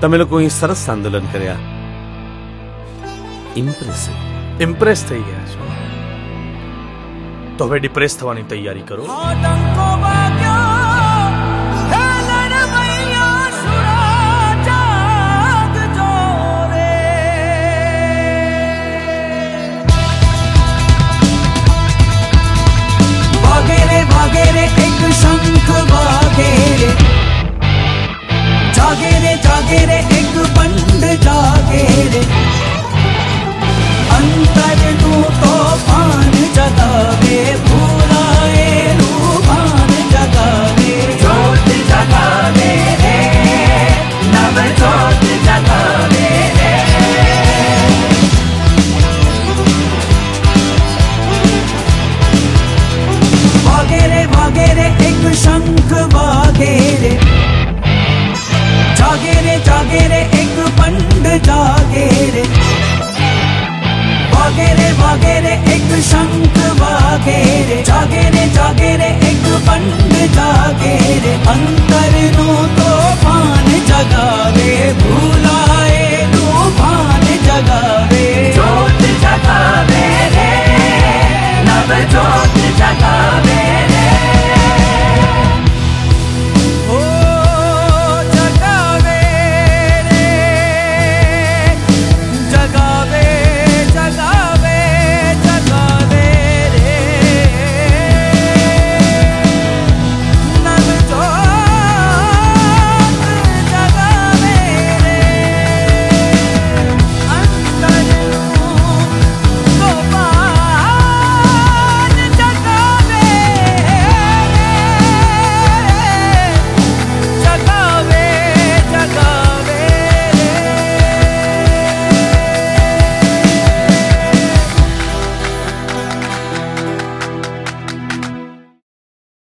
તમે લોકો અહીં સરસ આંદોલન કર્યા ઇમ્પ્રેસિવ ઇમ્પ્રેસ થઈ ગયા છો તો હવે ડિપ્રેસ થવાની તૈયારી કરો ડંકો વાગ્યો હે લડવૈયા સુરા જાગજો રે વાગે जागे रे एक बंद जागे। रे एक शंख वागे जागे रे जागे